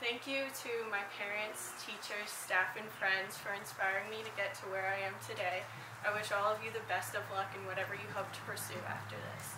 Thank you to my parents, teachers, staff, and friends for inspiring me to get to where I am today. I wish all of you the best of luck in whatever you hope to pursue after this.